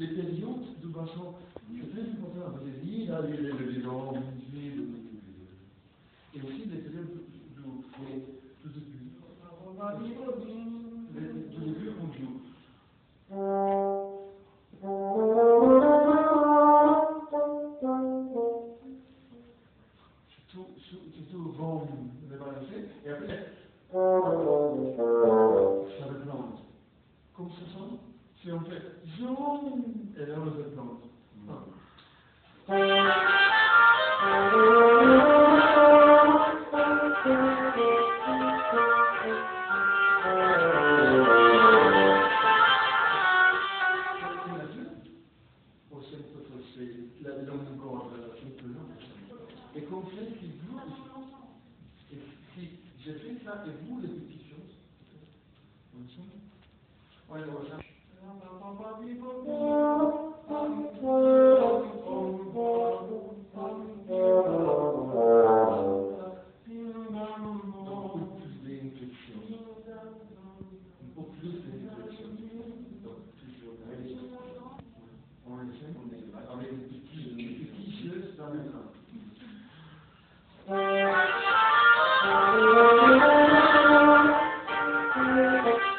les périodes de façon très importante. Parce que il y a les vivants, et ça replante. Comme ça sonne, si on fait zoom, et là on centre, c'est la longue gorge, peu longue. Et comme fait qu'il j'ai fait ça et vous, les petites choses. Ensemble. On va Thank you.